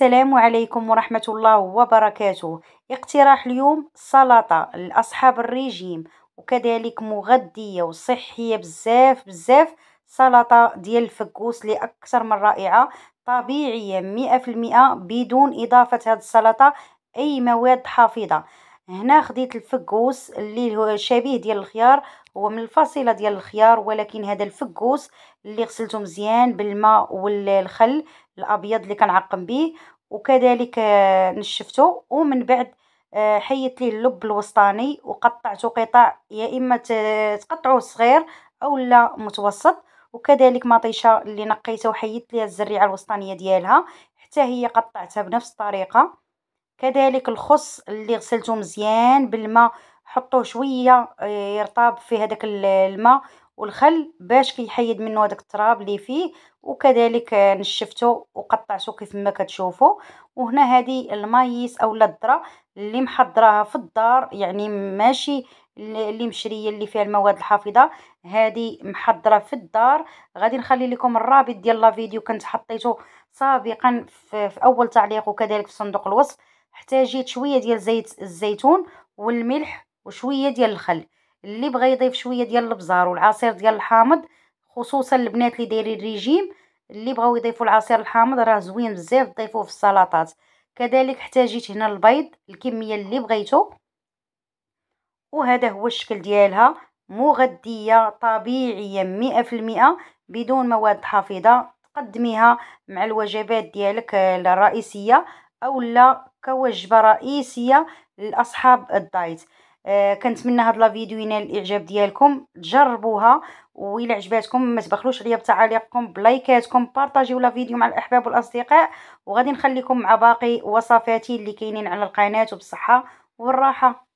السلام عليكم ورحمة الله وبركاته. اقتراح اليوم سلطة لأصحاب الريجيم وكذلك مغذية وصحية بزاف بزاف. سلطة ديال الفقوس اللي أكثر من رائعة طبيعية مئة في المئة بدون إضافة هاد السلطة أي مواد حافظة. هنا خديت الفقوس اللي هو شبيه ديال الخيار هو من الفصيلة ديال الخيار ولكن هذا الفقوس اللي غسلته مزيان بالماء والخل الأبيض اللي كنعقم به وكذلك آه، نشفته ومن بعد آه، حيدت ليه اللب الوسطاني وقطعته قطع يا إما تقطعوه صغير أو لا متوسط وكذلك مطيشة اللي نقيتها وحيدت ليها الزريعة الوسطانية ديالها حتى هي قطعتها بنفس الطريقة. كذلك الخص اللي غسلته مزيان بالماء حطوه شوية آه، يرطاب في هذاك الماء والخل باش كيحيد منه هذاك التراب اللي فيه وكذلك نشفته وقطعته كيف ما كتشوفوا وهنا هذه المايس أو الذره اللي محضراها في الدار يعني ماشي اللي مشرية اللي فيها المواد الحافظة هذه محضرة في الدار. غادي نخلي لكم الرابط ديال لا فيديو كنت حطيته سابقا في أول تعليق وكذلك في صندوق الوصف. احتاجيت شوية ديال زيت الزيتون والملح وشوية ديال الخل. اللي بغى يضيف شوية ديال الابزار والعصير ديال الحامض خصوصا البنات اللي دايرين ريجيم اللي بغاو يضيفوا العصير الحامض راه زوين بزاف تضيفوه في السلطات. كذلك احتاجيت هنا البيض الكمية اللي بغيتو. وهذا هو الشكل ديالها مغذية طبيعية مئة في المئة بدون مواد حافظة. تقدميها مع الوجبات ديالك الرئيسية. أو لا كوجبة رئيسية لأصحاب الدايت. آه كنتمنى هاد la vidéo ينال الإعجاب ديالكم. جربوها والى عجباتكم ما تبخلوش عليا بتعاليقكم بلايكاتكم بارطاجيو la vidéo مع الأحباب والأصدقاء وغادي نخليكم مع باقي وصفاتي اللي كاينين على القناة وبالصحة والراحة.